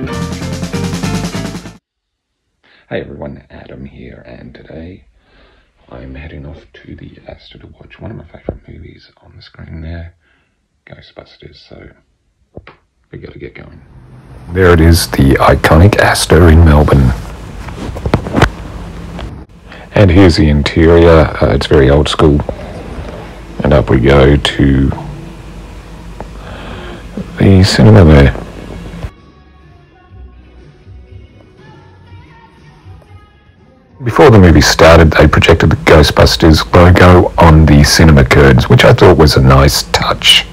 Hey everyone, Adam here, and today I'm heading off to the Astor to watch one of my favourite movies on the screen there, Ghostbusters, so we gotta get going. There it is, the iconic Astor in Melbourne. And here's the interior, uh, it's very old school. And up we go to the cinema there. Before the movie started, they projected the Ghostbusters logo on the cinema curtains, which I thought was a nice touch.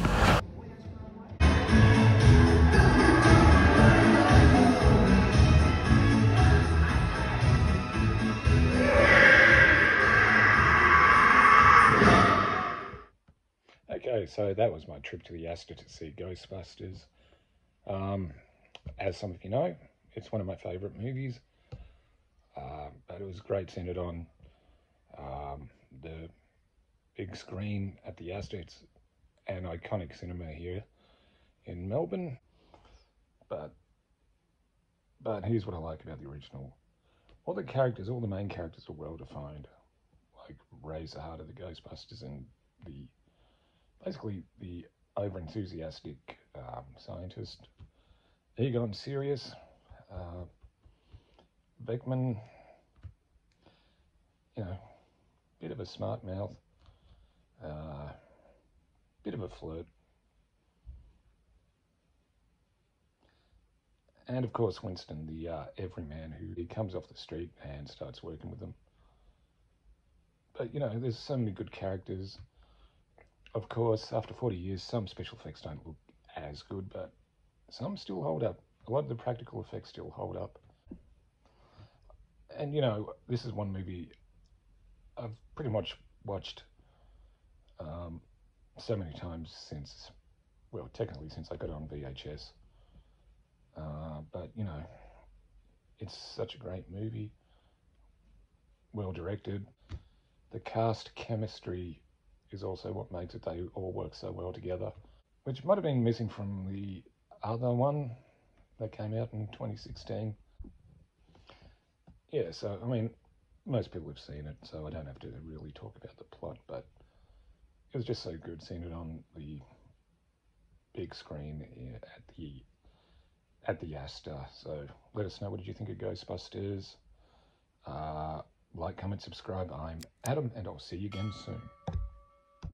Okay, so that was my trip to the Astor to see Ghostbusters. Um, as some of you know, it's one of my favourite movies. It was great seeing it on um, the big screen at the Astor. It's an iconic cinema here in Melbourne. But but here's what I like about the original. All the characters, all the main characters are well defined. Like Ray the Heart of the Ghostbusters and the basically the over enthusiastic um, scientist. Egon serious. Uh, Venkman, you know, bit of a smart mouth, uh, bit of a flirt. And of course, Winston, the uh, everyman who he comes off the street and starts working with them. But you know, there's so many good characters. Of course, after 40 years, some special effects don't look as good, but some still hold up. A lot of the practical effects still hold up and you know, this is one movie I've pretty much watched um, so many times since, well, technically since I got on VHS. Uh, but you know, it's such a great movie, well directed. The cast chemistry is also what makes it. They all work so well together, which might have been missing from the other one that came out in 2016 yeah, so I mean, most people have seen it, so I don't have to really talk about the plot, but it was just so good seeing it on the big screen at the at the Astor. So let us know what did you think of Ghostbusters. Uh, like, comment, subscribe. I'm Adam, and I'll see you again soon.